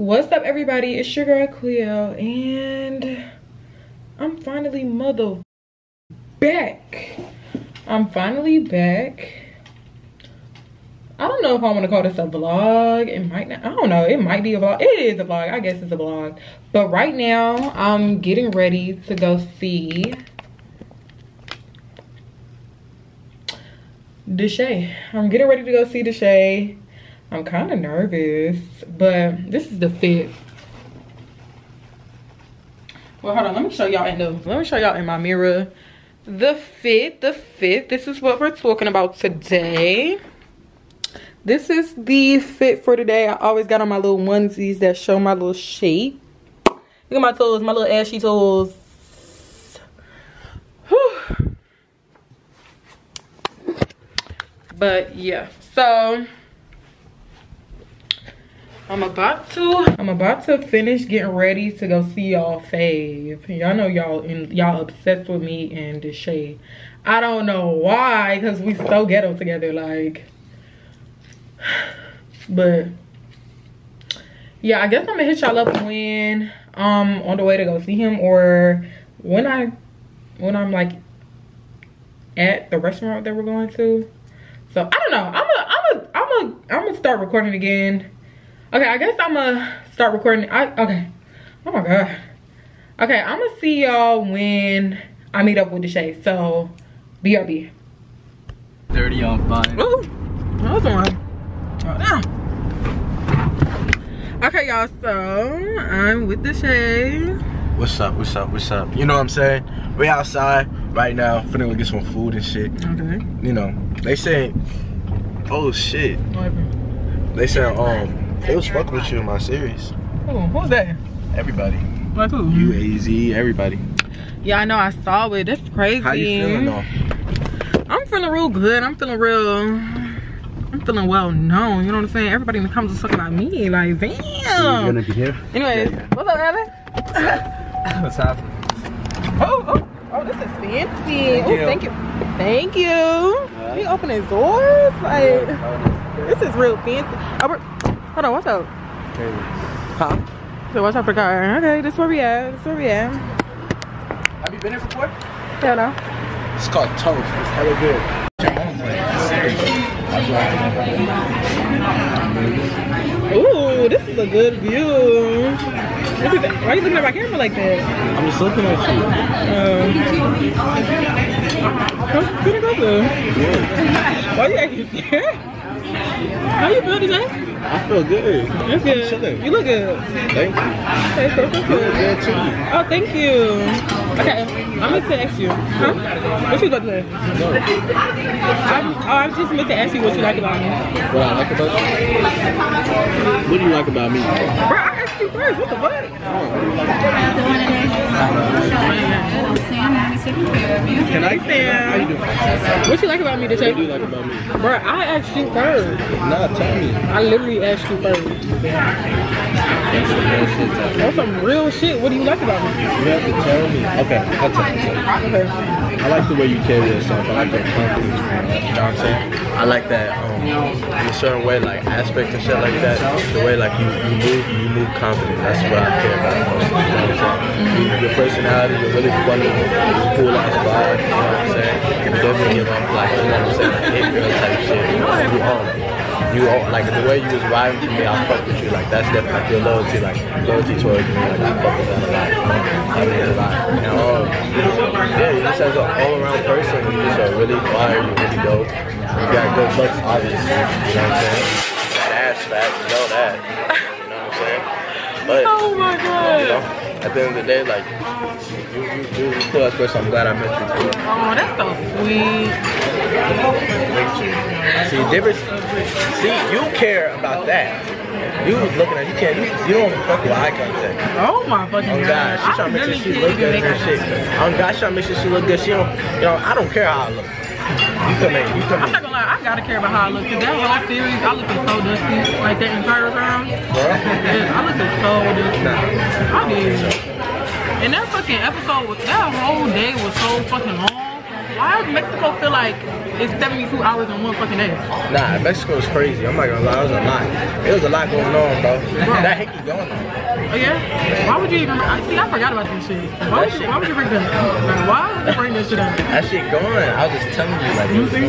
What's up, everybody? It's your girl Cleo, and I'm finally mother back. I'm finally back. I don't know if I want to call this a vlog. It might not. I don't know. It might be a vlog. It is a vlog. I guess it's a vlog. But right now, I'm getting ready to go see Deshay. I'm getting ready to go see Deshay. I'm kind of nervous, but this is the fit. Well, hold on. Let me show y'all in the. Let me show y'all in my mirror. The fit, the fit. This is what we're talking about today. This is the fit for today. I always got on my little onesies that show my little shape. Look at my toes, my little ashy toes. Whew. But yeah, so I'm about to I'm about to finish getting ready to go see y'all fave. Y'all know y'all and y'all obsessed with me and Deshay. I don't know why, because we so ghetto together, like but yeah, I guess I'm gonna hit y'all up when um on the way to go see him or when I when I'm like at the restaurant that we're going to. So I don't know. I'm a I'm a I'm a I'm gonna start recording again Okay, I guess I'm gonna start recording. I okay. Oh my god. Okay, I'm gonna see y'all when I meet up with the Deshay. So, BRB. 30 on 5. Ooh, that one. Oh, Okay, y'all, so I'm with the Deshay. What's up, what's up, what's up? You know what I'm saying? We outside right now, finna go get some food and shit. Okay. You know, they say, oh shit. They say, um, they was fucking with you in my series. Who? Who's that? Everybody. Like who? You, AZ, everybody. Yeah, I know. I saw it. That's crazy. How you feeling though? I'm feeling real good. I'm feeling real. I'm feeling well known. You know what I'm saying? Everybody in the comments is talking about me. Like, damn. You're gonna be here? Anyways, Yeah, yeah. what's up, Alan? What's happening? Oh, oh, oh, this is fancy. Thank oh, you. thank you. Thank you. He opening doors? Like, this is real fancy. Hold on, what's up? Huh? So what's up for car? Okay, this is where we at. This where we at. Have you been here before? Yeah, no. It's called Toast. It's hella good. Ooh, this is a good view. That. Why are you looking at my camera like that? I'm just looking at you. Um, come, get it over. Why are you acting scared? How you feel today? I feel good. That's I'm chilling. You look good. Thank you. Okay, so look good. good too. Oh, thank you. Okay, I'm gonna ask you. Huh? What you about to say? No. I'm, oh, I'm just meant to ask you what you like about me. What I like about you? What do you like about me? Bro, I asked you first. What the fuck? Can I? Sam. You? What you like about me to What do you like about me? Bro, I asked you first. Nah, tell me. I literally asked you first. That's some real shit. That's some real shit. What do you like about me? You have to tell me. Okay, I'll tell you. Okay. I like the way you carry yourself. I like your confidence. You know what I'm saying? I like that um, in a certain way, like aspect and shit like that. The way like you, you move, you move confident. That's what I care about. most, You know what I'm saying? Your personality, you're really funny. You're cool ass vibe. You know what I'm saying? You definitely give off like you know what I'm saying, like hit girl type shit. You um, you all, like the way you was vibing to me, I fuck with you. Like that's definitely like your loyalty, like loyalty towards me. Like I fuck with that a lot. I mean a lot. And um, yeah, you just as an all around person, you just are really fire, you're really dope. You got good looks, obviously. You know what I'm saying? That ass fat, you know that. You know what I'm saying? But Oh my you know, god. at the end of the day, like you, you, you, you cool as person. I'm glad I met you. Too. Oh, that's so sweet. See, difference. See, you care about that. You was looking at you can't. You, you don't fuck with eye contact. Oh my fucking Oh God, she trying to make sure she look good and shit. Oh God, she trying to make sure she look good. She don't, you know, I don't care how I look. You come in, you come I'm in, not gonna lie, I gotta care about how I look. Cause that whole series, I looking so dusty. Like that entire round. Yeah, I looking so dusty. I did. And that fucking episode was, that whole day was so fucking long. Why does Mexico feel like it's 72 hours in one fucking day? Nah, Mexico is crazy. I'm not gonna lie, it was a lot. It was a lot going on, bro. That hickey going on. Oh yeah? Why would you even? I see. I forgot about this shit. Why would you? Why would you bring that? Like, why would you bring this shit up? That shit going. I was just telling you, like. You see?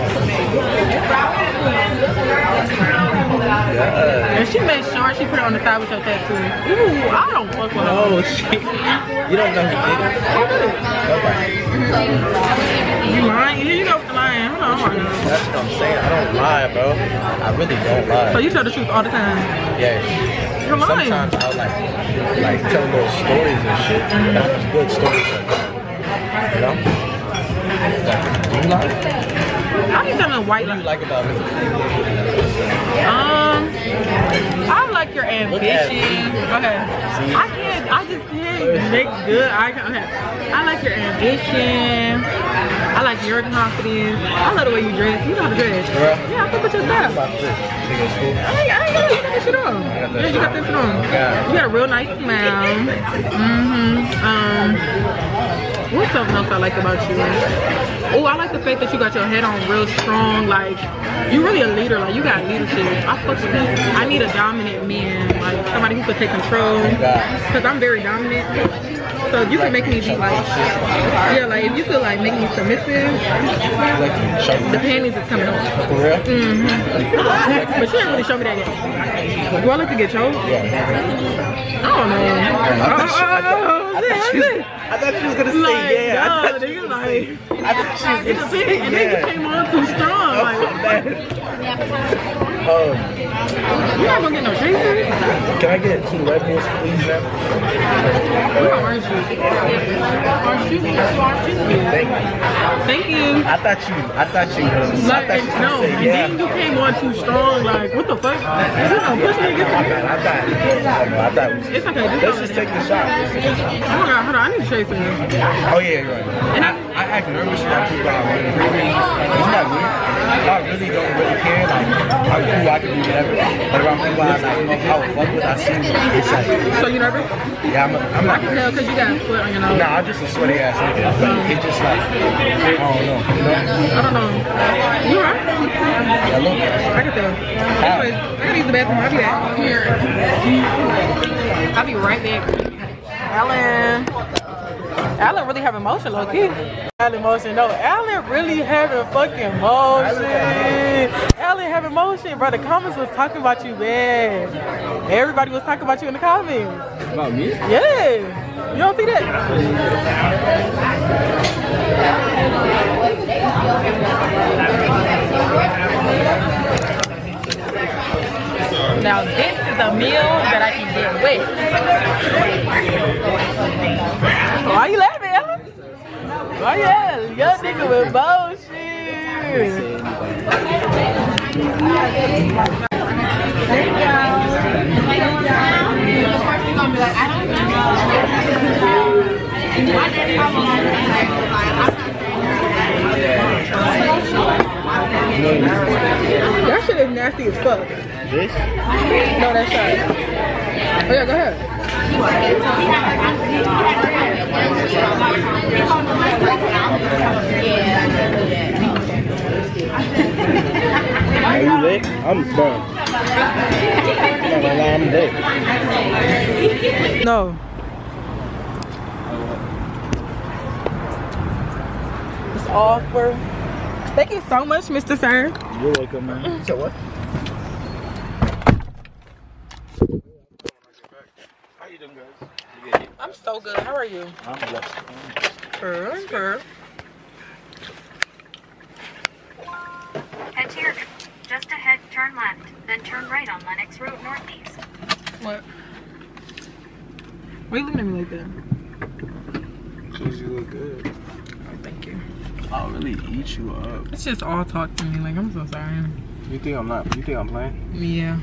Yeah. And she made sure she put it on the side with her tattoo. Ooh, I don't fuck with her. Oh shit. You don't know who did it? Who did it? Nobody. You lying? You know what the lying. Hold on, hold on. That's what I'm saying. I don't lie, bro. I really don't lie. So you tell the truth all the time. Yes. You're lying. Sometimes I'll like, like tell little stories and shit. That's good stories like. You know? You lie? I be telling white What do you like about me? Um, I like your ambition. Okay. I can't. I just can't make good eye con- Okay. I like your ambition. I like your confidence. I love the way you dress. You know how to dress. Yeah. Yeah, I fuck with your What style. about this? You think it's cool? I ain't, I ain't got you got that shit on. Yeah, you got that shit on. You got a real nice smile. Mm-hmm. Um, what's something else I like about you? Oh, I like the fact that you got your head on real strong. Like, you really a leader. Like, you got leadership. I fuck with that. I need a dominant man. Somebody who could take control. Because I'm very dominant. So you can make me be like, yeah, like if you could like make me submissive, the panties is coming off. For real? Mm-hmm. But she didn't really show me that yet. Do I like to get choked? Yeah. I don't know. I thought she- I thought- Oh, I thought she was- I thought she was gonna say like, yeah. I thought she was like, say- I thought she was gonna say depends. And nigga yeah. came on too strong. Oh, Like. Um, you not gonna get no chaser? can I get two Red Bulls, please, ma'am? You got orange juice. Thank you. Thank you. I thought you, I thought you, I Like, thought you no, gonna and yeah. then you came on too strong. Like, what the fuck? You gonna push me against My the bad. I thought, I thought It's okay. Let's just take the shot. Let's take the shot. Oh my god, hold on. I need to chase him. Oh yeah, you're right. And I, I act nervous around people I really. Isn't that weird? I really don't really care. Like I'm cool, I can do whatever. But around people I like, I would fuck with, I see it's like, So you nervous? yeah, I'm, I'm I not. can tell because you got a foot on your nose. Nah, I'm just a sweaty ass nigga. But it just like, I don't know. You know? I don't know. You alright? Yeah, look. I can tell. Anyways, I gotta use the bathroom. I'll be back. Here. I'll be right back. Alan. Alan really have emotion, low key. Alan emotion, no. Alan really having fucking emotion. Alan have emotion, bro. The comments was talking about you, man. Everybody was talking about you in the comments. About me? Yes. You don't see that? Now this is a meal that I can get with. Why you laughing, Ella? Why you? laughing? Your nigga with bullshit. That shit is nasty as fuck. This? No, that's shot. Oh yeah, go ahead. Are you lit? I'm done. I'm not gonna lie, I'm lit. No. It's all for. Thank you so much, Mr. Sir. You're welcome, man. So what? How you doing, guys? I'm so good. How are you? I'm blessed. Good, good. Head to your just ahead, turn left, then turn right on Lenox Road Northeast. What? Why are you looking at me like that? Cause you look good. Oh, thank you. I'll really eat you up. It's just all talk to me. Like I'm so sorry. You think I'm not? You think I'm playing? Yeah.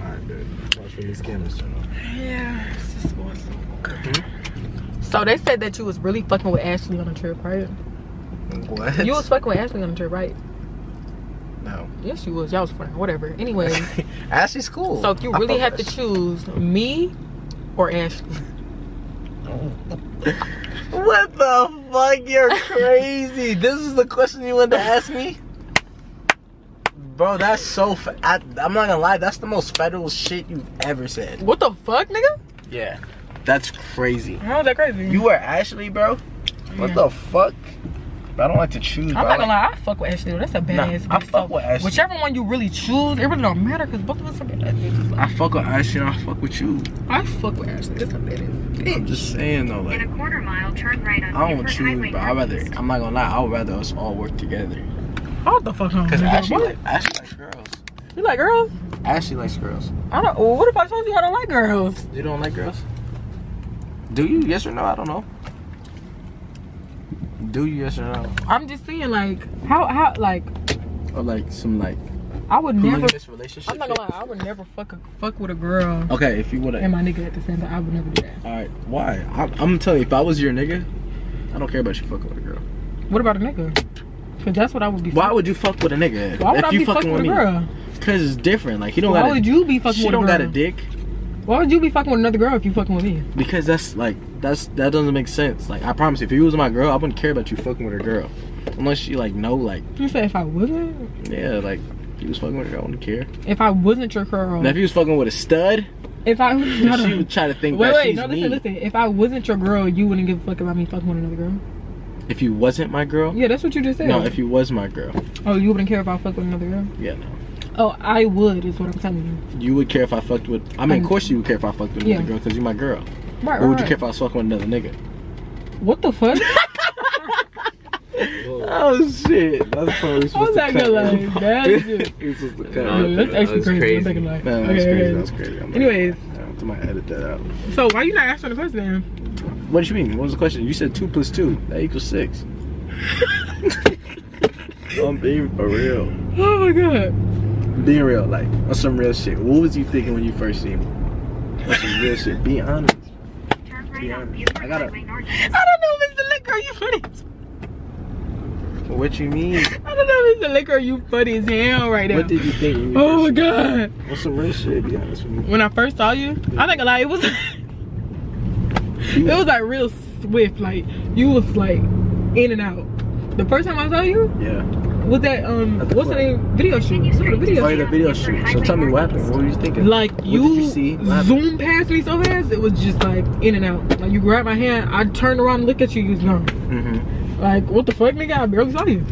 Alright, good. Watch when these cameras turn on. Yeah. So they said that you was really fucking with Ashley on a trip, right? What? You was fucking with Ashley on a trip, right? no. Yes, you was. Y'all was fucking. Whatever. Anyway. Ashley's cool. So if you really have to choose me or Ashley. What the fuck? You're crazy. this is the question you wanted to ask me? Bro, that's so. I, I'm not gonna lie. That's the most federal shit you've ever said. What the fuck, nigga? Yeah, that's crazy. How is that crazy? You were Ashley, bro. What Yeah. the fuck? I don't like to choose. I'm bro. not gonna like- lie, I fuck with Ashley. That's a Nah, badass I fuck So, with Ashley. Whichever one you really choose, it really don't matter because both of us are badass bitches. I fuck with Ashley and I fuck with you. I fuck with Ashley. That's a badass I'm just saying though, like In a quarter mile, turn right on I don't Buford choose, but I rather. I'm not gonna lie. I would rather us all work together. What the fuck, huh? Cause nigga? Ashley, What? like, Ashley likes girls. You like girls? Ashley likes girls. I don't. Well, what if I told you I don't like girls? You don't like girls? Do you? Yes or no? I don't know. Do you? Yes or no? I'm just saying, like, how, how, like, Or like some like I would never. monogamous relationship? I'm not gonna lie, I would never fuck a, fuck with a girl Okay, if you would and my nigga at the same time. I would never do that. All right. Why? I, I'm gonna tell you. If I was your nigga, I don't care about you fucking with a girl. What about a nigga? Cause that's what I would be. Why fuck- would you fuck with a nigga? Why would if I you be fucking with a girl? Cause it's different. Like he don't Why got. would a, you be fucking she with a don't girl? got a dick. Why would you be fucking with another girl if you fucking with me? Because that's like that's that doesn't make sense. Like I promise, if you was my girl, I wouldn't care about you fucking with a girl, unless you like know like You said if I wasn't, yeah like if you was fucking with a girl, I wouldn't care. if I wasn't your girl, Now if you was fucking with a stud, if I then hold she would try to think wait, that wait, she's no, me. listen, listen. If I wasn't your girl, you wouldn't give a fuck about me fucking with another girl. If you wasn't my girl, Yeah, that's what you just said. no. If you was my girl, oh, you wouldn't care if I fucked with another girl. yeah, no. Oh, I would is what I'm telling You You would care if I fucked with. I mean, of Um, course you would care if I fucked with another yeah. girl because you're my girl. you. Right, Or would you care if I was fucking with another nigga? What the fuck? Oh shit! That's probably I'm not gonna lie. That's just. You're supposed cut Yeah, out. that's actually was crazy. crazy. I'm not gonna lie. No, that's Okay, crazy. okay. That's crazy. I'm Anyways. I might edit that out. So why you not answering the question? What do you mean? What was the question? You said two plus two. That equals six. I'm being for real. Oh my god. Being real, like on some real shit. What was you thinking when you first seen me? On some real shit. Be honest. Turn right Yeah, on I gotta- I don't know if it's the liquor you funny. What you mean? I don't know if it's the liquor you funny as hell right now. What did you think? When you Oh my god. seen? What's some real shit? Be honest with me. When I first saw you, I think like it was it was like real swift. Like you was like in and out. The first time I saw you Yeah. Was that um what's the name video shoot? Continue No, the video Oh, yeah, shoot. the video shoot. So tell me what happened. What were you thinking? Like What you, did you see? What happened? past me so fast, it was just like in and out. Like you grabbed my hand, I turned around and looked at you, you was gone. Mm-hmm. Like what the fuck, nigga? I barely saw you.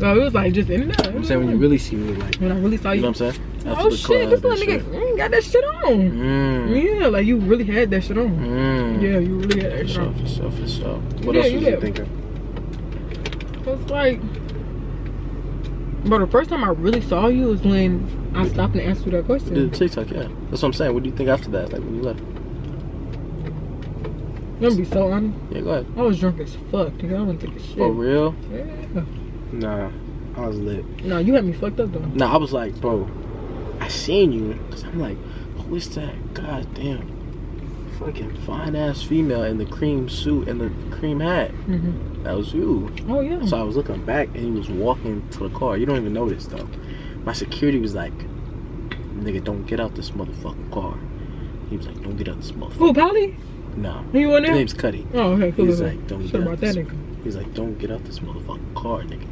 So it was like just in and out. I'm saying when you really see me, like, when I really saw you you. know what I'm saying? After oh the shit, this club little nigga shit. mm, got that shit on. Mm. Yeah, like you really had that shit on. Mm. Yeah, you really had that For shit sure, on. for sure, for sure. What Yeah, else you was you did. thinking? It's like, bro, the first time I really saw you was when I stopped and asked you that Did question. the TikTok, yeah. That's what I'm saying. What do you think after that? Like when you left? I'm gonna be so honest. Yeah, go ahead. I was drunk as fuck, nigga. I wasn't thinking shit. For real? Yeah. Nah, I was lit. No, you had me fucked up though. Nah, I was like, bro, I seen you, cause I'm like, who is that? God damn, fucking fine ass female in the cream suit and the cream hat. hmm That was you. Oh yeah. So I was looking back and he was walking to the car. You don't even notice though. My security was like, nigga, don't get out this motherfucking car. He was like, don't get out this Who, motherfucking Polly? No. You in His name's Cuddy. Oh, okay, cool. He's like, don't Shit get out this. He's like, don't get out this motherfucking car, nigga.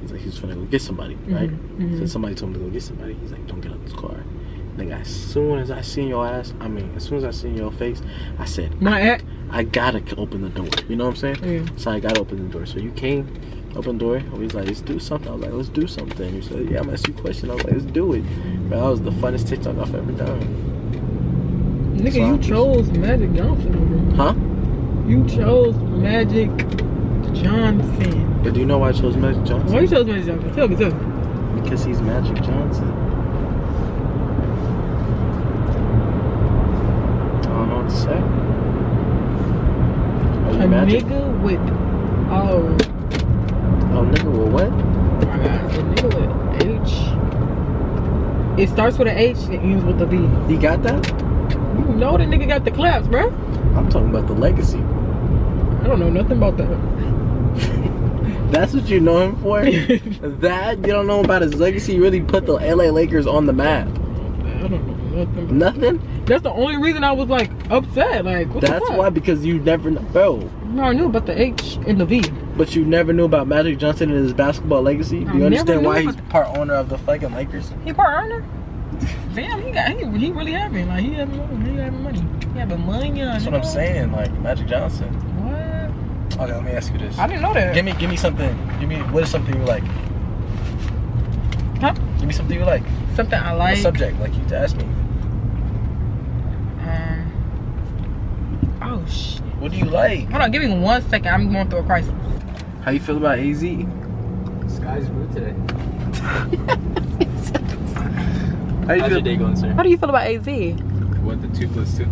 He's like, he was trying to go get somebody, right? Mhm, mhm. So somebody told him to go get somebody. He's like, don't get out this car. Nigga, as soon as I seen your ass, I mean, as soon as I seen your face, I said, My act. I gotta open the door. You know what I'm saying? Yeah. So I gotta open the door. So you came, open the door. He was like, let's do something. I was like, let's do something. He said, yeah, I'm gonna ask you a question. I was like, let's do it. Bro, that was the funnest TikTok I've ever done. Nigga, So you I'm just- chose Magic Johnson. Huh? You chose Magic Johnson. But do you know why I chose Magic Johnson? Why you chose Magic Johnson? Tell me, tell me. Because he's Magic Johnson. I don't know what to say. Are you A Magic? nigga with oh Oh, nigga, well, what? my god, a nigga with H. It starts with an H and it ends with a B. He got that? You know the nigga got the claps, bruh. I'm talking about the legacy. I don't know nothing about that. That's what you know him for? that? You don't know about his legacy? You really put the LA Lakers on the map. I don't know nothing. About Nothing? That's the only reason I was like upset. Like, what That's why because you never know, bro. No, I knew about the H and the V. But you never knew about Magic Johnson and his basketball legacy. Do you never understand why he's part owner of the fucking Lakers? He part owner. Damn, he got he, he really having like he having money. He having money. He having money. That's what I'm saying. Like Magic Johnson. What? Okay, let me ask you this. I didn't know that. Give me, give me something. Give me what is something you like? Huh? Give me something you like. Something I like. subject, like you to asked me. Um. Oh shit. What do you like? Hold on, give me one second. I'm going through a crisis. How you feel about AZ? Sky's blue today. How you How's your day going, sir? How do you feel about AZ? What the two plus two?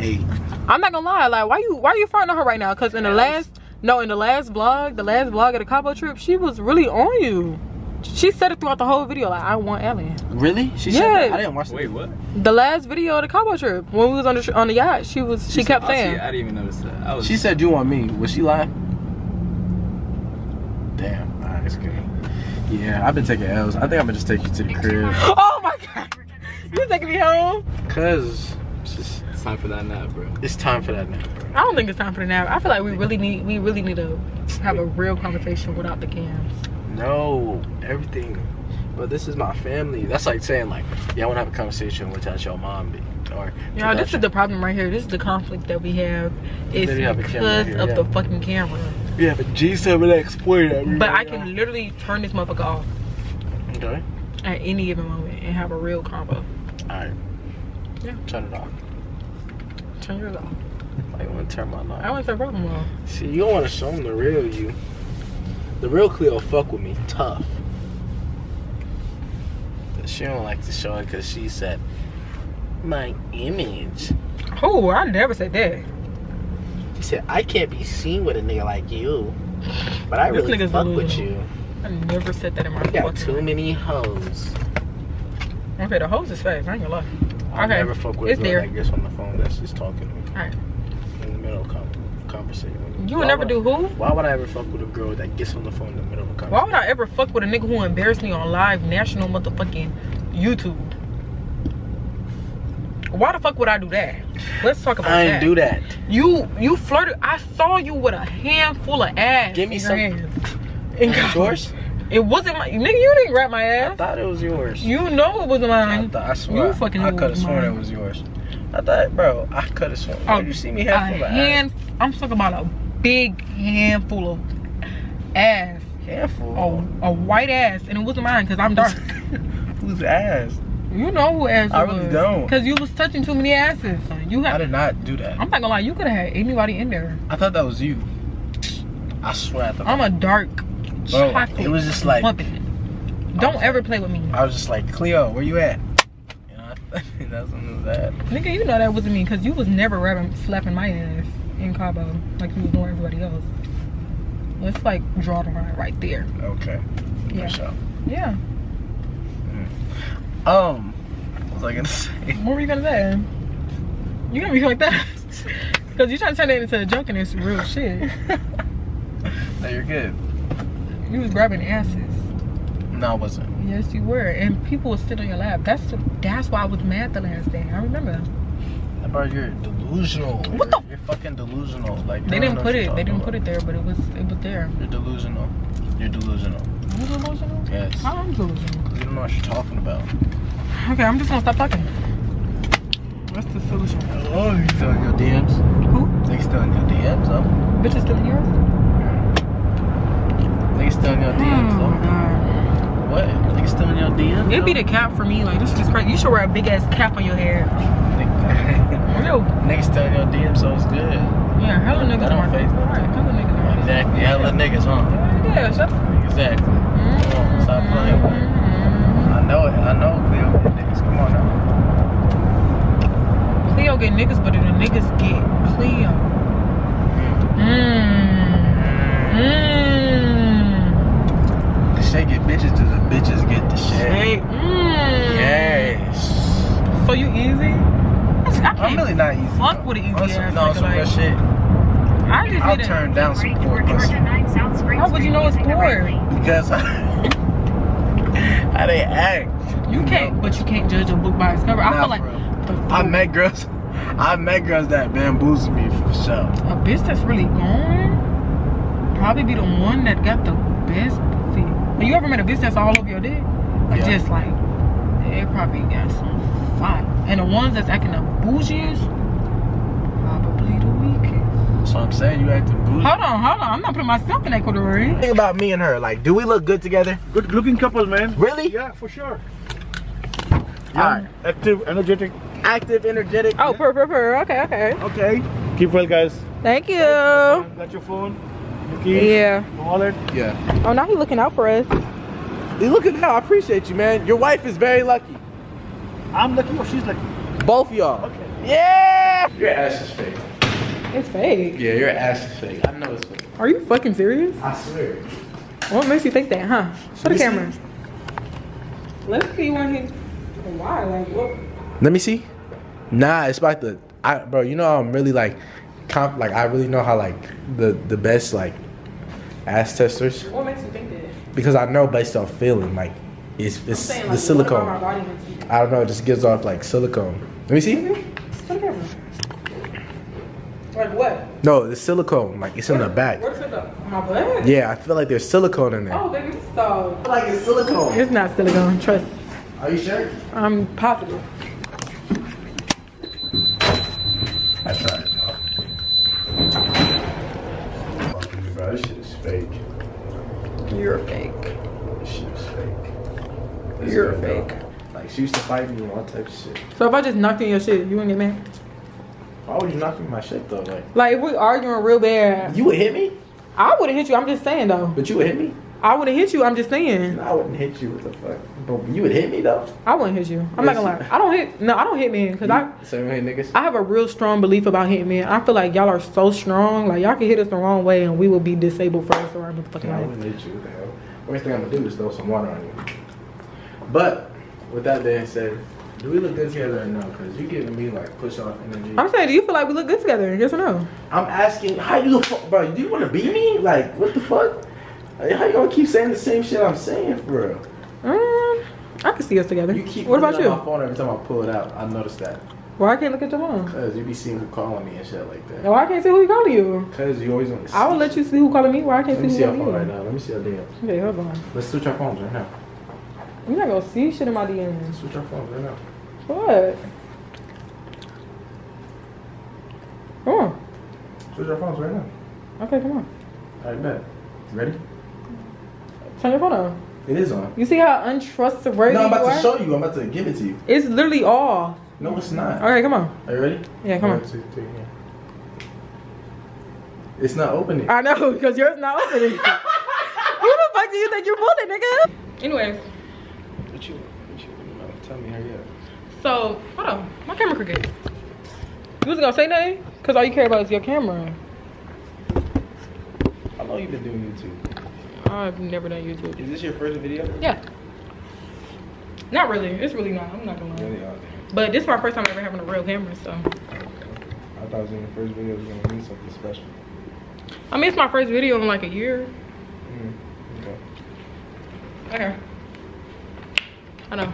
Eight. I'm not gonna lie. Like, why you why are you fronting on her right now? Cause in the last no, in the last vlog, the last vlog of the Cabo trip, she was really on you. She said it throughout the whole video. Like, I want Ellen. Really? She said Yeah. that? I didn't watch the Wait, what? The last video of the Cabo trip, when we was on the on the yacht, she was she, said- kept I see- saying. I didn't even notice that. I was. She said you want me. Was she lying? Damn. Alright, it's good. Yeah, I've been taking L's. I think I'm gonna just take you to the crib. Oh my god, you're taking me home? Cause it's just It's time for that nap, bro. it's time for that nap, bro. I don't think it's time for the nap. I feel like we really need we really need to have a real conversation without the cams. No, everything. But this is my family. That's like saying like, yeah, I want to have a conversation without your mom, be or without this is the problem right here. This is the conflict that we have. It's have because here, of yeah. the fucking camera. We have a G7X pointer. But I can literally turn this motherfucker off Okay. at any given moment and have a real combo. All right. Yeah. Turn it off. Turn yours off. I want to turn my I light. want to problem off. See, you don't want to show them the real you. The real Cleo fuck with me tough. But she don't like to show it because she said, my image. Oh, I never said that. She said, I can't be seen with a nigga like you. But I This really nigga's fuck with you. I never said that in my You got too life. many hoes. Okay, the hose is fake. I ain't gonna lie. I Okay, never fuck with it's a girl there. that gets on the phone that's just talking to me Alright. in the middle of con- conversation. You Why would never would- do who? Why would I ever fuck with a girl that gets on the phone in the middle of a conversation? Why would I ever fuck with a nigga who embarrassed me on live national motherfucking YouTube? Why the fuck would I do that? Let's talk about that. I that. ain't do that. You you flirted. I saw you with a handful of ass. Give me some- hands. Yours? It wasn't my nigga. You didn't grab my I ass. thought it was yours. You know it wasn't I, mine. thought, I swear. You fucking I could have sworn mine. it was yours. I thought, bro, I could have sworn. Oh, you see me a handful of hand. I'm talking about a big handful of ass. Handful. A, a white ass, and it wasn't mine because I'm dark. Whose ass? You know who ass I it really was. don't. Cause you was touching too many asses. You had, I did not do that. I'm not gonna lie. You could have had anybody in there. I thought that was you. I swear I thought. I'm a dark Bro, chocolate. it was just like-. Don't was ever play with me, I was just like, Cleo, where you at? That's when it was that. nigga. You know that wasn't me. Cause you was never rapping, slapping my ass in Cabo like you was doing everybody else. Let's like draw the line right there. Okay. Yeah. Sure. Yeah. Um, what was I gonna say? What were you gonna say? You gonna be like that? Cause you trying to turn that into a joke and it's real shit. no, you're good. You was grabbing asses. No, I wasn't. Yes, you were, and people would sit on your lap. That's that's why I was mad the last day. I remember. Bro, you're delusional. What you're, You're fucking delusional. Like They didn't put it. They didn't put it there, but it was it was there. You're delusional. You're delusional. You delusional? Yes. How I'm delusional? You don't know what you're talking about. Okay, I'm just gonna stop talking. What's the solution? Oh, you still in your DMs? Who? Niggas still in your DMs, though. Bitches still in yours? Niggas still in your DMs, Oh though. god. What? Niggas still in your DMs? It'd be the cap for me. Like this is crazy. You should wear a big ass cap on your head. Real. Niggas still in your DMs, so it's good. Yeah, hella niggas That on don't my phase me. Right, hella niggas Exactly. Hella niggas, huh? Yeah, shut the Exactly. On, stop playing. Mm-hmm. I know it. I know Cleo get niggas. Come on now. Cleo get niggas, but then the niggas get Cleo. Mmm. The shit get bitches to the bitches get the Hey. shit. Mmm. Yes. So you easy? I can't I'm really not easy. fuck though. with an easy On some- ass No, nigga, some real shit. I just I'll need turn down some Right poor toward pussy. Georgia 9 South Spring How would you Street know it's using the poor? right lane. Because how they act. You can't, but you can't judge a book by its cover. I Nah, feel like bro. I met girls. I met girls that bamboozled me for sure. A bitch that's really gone probably be the one that got the best pussy. Have you ever met a bitch that's all over your dick? Like Yeah. just like they probably got some fire. And the ones that's acting the bougiest, probably the weakest. So I'm saying you acting bougie. Hold on, hold on. I'm not putting myself in that category. Think about me and her. Like, do we look good together? Good looking couple, man. Really? Yeah, for sure. Alright. Active, energetic. Active, energetic. Oh, purr, purr, purr. Okay, okay. Okay. Keep well, guys. Thank you. Got your phone? Your keys? Yeah. Wallet? Yeah. Oh, now he looking out for us. You look at how I appreciate you, man. Your wife is very lucky. I'm lucky or she's lucky? Both y'all. Okay. Yeah. Your ass is fake. It's fake. Yeah, your ass is fake. I know it's fake. Are you fucking serious? I swear. What makes you think that, huh? Show the me see. camera. Let's see when he. Why? Like, what? Let me see. Nah, it's about the I bro, you know I'm really like comp like I really know how like the the best like ass testers What makes you think that? because I know based off feeling like it's it's saying, the like, what about silicone. my body I don't know, it just gives off like silicone. Let me see. Show the camera. Like what? No, the silicone, like it's in the back. What's in the my butt? Yeah, I feel like there's silicone in there. Oh, baby, so uh, like it's silicone. it's not silicone. Trust. Are you sure? I'm positive. I tried. Bro, this shit is fake. You're a fake. Shit is fake. This You're a fake. Like she used to fight me and all type of shit. So if I just knocked in your shit, you wouldn't get mad? Why would you knock in my shit though? Like Like if we arguing real bad, you would hit me, I wouldn't hit you. I'm just saying though. but you would hit me. I wouldn't hit you. I'm just saying. I wouldn't hit you. What the fuck? But you would hit me though. I wouldn't hit you. I'm not gonna lie. I don't hit. No, I don't hit men because I. Same niggas. I have a real strong belief about hitting men. I feel like y'all are so strong. Like y'all can hit us the wrong way and we will be disabled for the rest of our motherfucking I life. wouldn't hit you. The hell? Worst thing I'm gonna do is throw some water on you. But with that being said, do we look good together or no? Cause you giving me like push off energy. I'm saying, do you feel like we look good together? Yes or no? I'm asking, how you the fuck, bro? Do you want to be me? Like, what the fuck? How you gonna keep saying the same shit I'm saying, for real? I can see us together. You keep what about you? my phone every time I pull it out. I noticed that. Why I can't look at your phone? Cause you be seeing who calling me and shit like that. Why I can't see who calling you? Cause you always want to. I will let you see who calling me. Why I can't Let me see see who our phone right now. Let me see our DMs. Okay, hold on. Let's switch our phones right now. You're not gonna see shit in my DMs. Let's switch our phones right now. What? Come on. Switch our phones right now. Okay, come on. Alright, bet. Ready? Turn your phone on. It is on. You see how untrustworthy No, I'm you about are? to show you. I'm about to give it to you. It's literally off. No, it's not. Okay, come on. Are you ready? Yeah, come One, on. two, three, yeah. It's not opening. I know, because yours not opening. Who the fuck do you think you're fooling, nigga? Anyways, What you? What you? No, tell me. Hurry up. so hold on, my camera crooked. You wasn't gonna say nothing? Cause all you care about is your camera. How long you been doing YouTube? I've never done YouTube. Is this your first video? Yeah. Not really. It's really not. I'm not gonna lie. Really? But this is my first time ever having a real camera, so. I thought it was in the first video it was gonna be something special. I mean, it's my first video in like a year. Mm, okay. Okay. I know.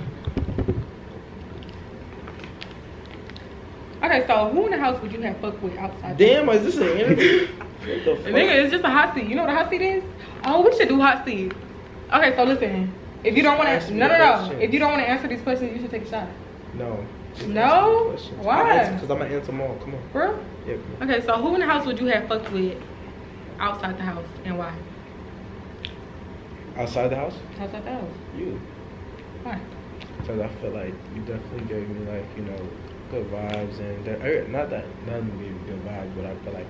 Okay, so who in the house would you have fucked with outside? Damn, is this an interview? what the fuck? Nigga, it's just a hot seat. You know what a hot seat is? Oh, we should do hot seat. Okay, so listen. If you don't want to, no, no, no. If you don't want to answer these questions, you should take a shot. No. No? Why? Because I'm gonna answer them all. Come on. For real? Yeah. Okay, so who in the house would you have fucked with outside the house and why? Outside the house? Outside the house. You. Why? Because I feel like you definitely gave me like you know good vibes and er, not that none gave me good vibes, but I feel like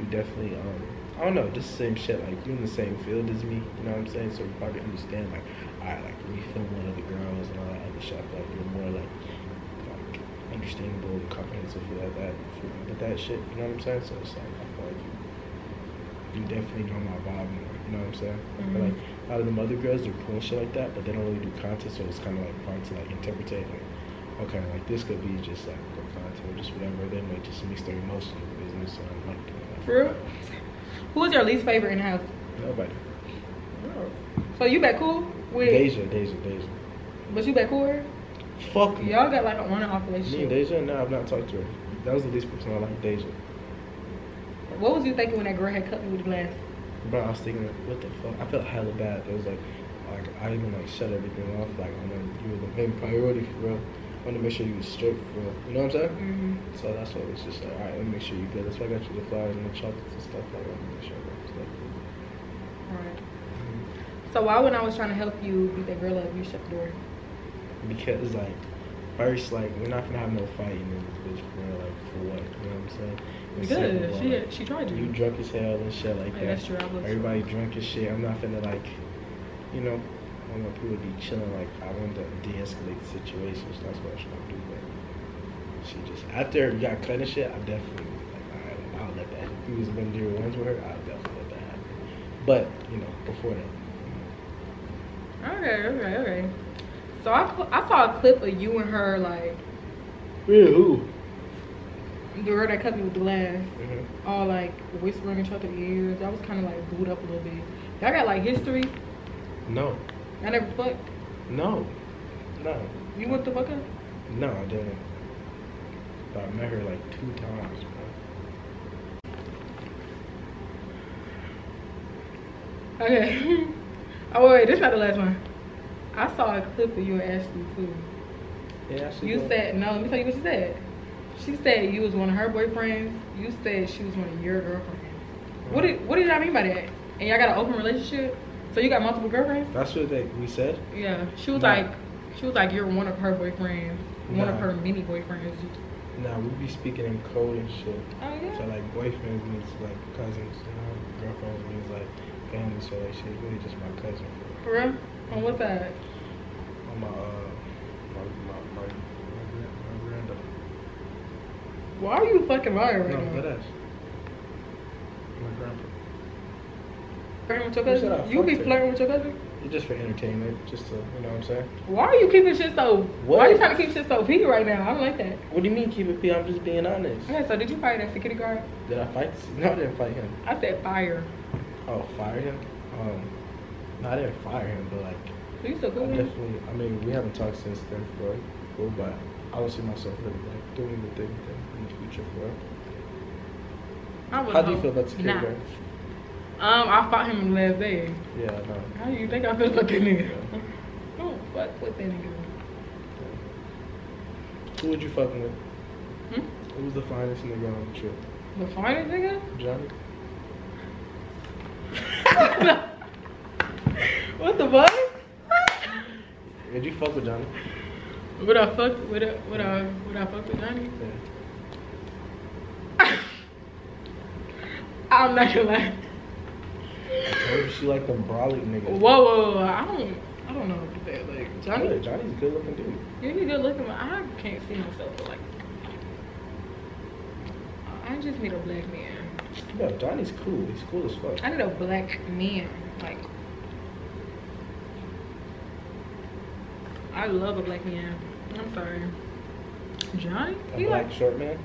you definitely um I don't know just the same shit like you in the same field as me. You know what I'm saying? So you probably understand like alright like when you film one of the girls and all that other shit, I like you're more like like understandable and comprehensive for that that for, with that shit. You know what I'm saying? So it's like I feel like you you definitely know my vibe more. You know what I'm saying? I feel Mhm. like a lot of them other girls they're cool and shit like that, but they don't really do content, so it's kind of like hard to like interpret. Like, okay, like this could be just like content or just whatever. They might just mix their emotion in business, so I'm like doing that. For real? Who is your least favorite in the house? Nobody. So you back cool with? Deja, Deja, Deja. But you back cool with her? Fuck no. Y'all got like a on and off Me and. Deja? No, I've not talked to her. That was the least person I like, Deja. What was you thinking when that girl had cut me with the glass? Bro, I was thinking, like, what the fuck? I felt hella bad. It was like, like I even like shut everything off. Like, I know you were the main priority for real. Want to make sure you was straight for real. You know what I'm saying? Mm-hmm. So that's why it's just like, all right, let me make sure you good. That's why I got you the flowers and the chocolates and stuff like that. Make sure I got stuff for you. Right. So why when I was trying to help you beat that girl up, you shut the door? Because like, first, like, we're not gonna have no fighting in this bitch for real. Like, for what? You know what I'm saying? And second Good. of She like, she tried to. You drunk as hell and shit like that. that's true. Everybody drunk as shit. I'm not finna like, you know, I want people to be chilling. Like I want to de-escalate the situation. So that's what I should do. But she just after you got cut and shit, I definitely like I, I'll let that. If we was gonna do ones with her, I'll definitely let that happen. But you know, before that, Okay, okay, okay. So I, cl- I saw a clip of you and her like yeah, who? the girl that cut me with the glass, Mm-hmm. all like whispering each other's ears. I was kind of like booed up a little bit. Y'all got like history. No, I never fucked. no, no, You went the fuck up? no, I didn't. But I met her like two times, bro. Okay. oh wait, wait, this not the last one. I saw a clip of you and Ashley too. Yeah, she You did. said no. Let me tell you what she said. She said you was one of her boyfriends. You said she was one of your girlfriends. What did What did y'all mean by that? And y'all got an open relationship? So you got multiple girlfriends? That's what they, we said. Yeah. She was Nah. like, she was like, you're one of her boyfriends, one of her many boyfriends. Nah, we be speaking in code and shit. Oh yeah. So like boyfriends means like cousins, you know, girlfriends means like family. So like she's really just my cousin. For real? On what side? On my uh, my my my my, my granddaughter. Why are you fucking lying right No, now? that ass. My grandpa. Flirting with your Who said I cousin? You be flirting with your cousin? It's just for entertainment, just to you know what I'm saying. Why are you keeping shit so? what? Why are you trying to keep shit so pee right now? I don't like that. What do you mean keep it P? I'm just being honest. Okay, so did you fight that security guard? Did I fight? No, I didn't fight him. I said fire. Oh, fire him? Um, no, I didn't fire him, but like. So you still cool with him? definitely. I mean, we haven't talked since then, for cool, but I don't see myself really like doing the thing with him in the future, for real. I wouldn't How do you feel about security Nah. guard? Um, I fought him the last day. Yeah, I know. How do you think I feel about that nigga? Don't fuck with that nigga. Who would you fucking with? Hmm? Who was the finest nigga on the trip? The finest nigga? Johnny? what the fuck? Did you fuck with Johnny? Would I fuck would I would I would I fuck with Johnny? Yeah. I'm not gonna lie. She like them brolic niggas. Whoa, whoa, whoa, I don't I don't know what to say. Like Johnny Yeah, Johnny's a good looking dude. Yeah, he good looking, but I can't see myself but like I just need a black man. Yeah, Johnny's cool. He's cool as fuck. I need a black man. Like I love a black man. I'm sorry. Johnny? A He black like short man.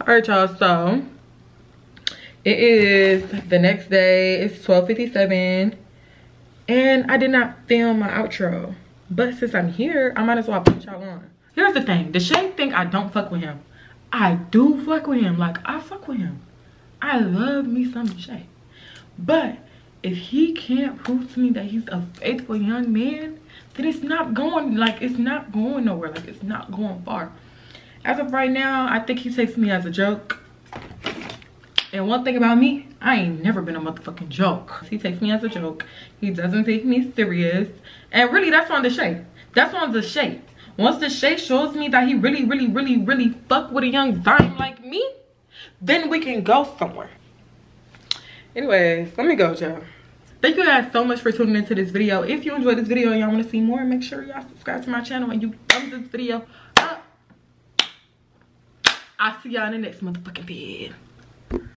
Alright y'all, so it is the next day. It's 12.57 and I did not film my outro. But since I'm here, I might as well put y'all on. Here's the thing. The Shay think I don't fuck with him. I do fuck with him. Like, I fuck with him. I love me some Shay. But if he can't prove to me that he's a faithful young man, then it's not going, like, it's not going nowhere. Like, it's not going far. As of right now, I think he takes me as a joke. And one thing about me, I ain't never been a motherfucking joke. He takes me as a joke. He doesn't take me serious. And really, that's on the Shay. That's on the Shay. Once the Shay shows me that he really, really, really, really fuck with a young Zion like me, then we can go somewhere. Anyways, let me go, y'all. Thank you guys so much for tuning into this video. If you enjoyed this video and y'all want to see more, make sure y'all subscribe to my channel and you thumbs this video up. I'll see y'all in the next motherfucking vid.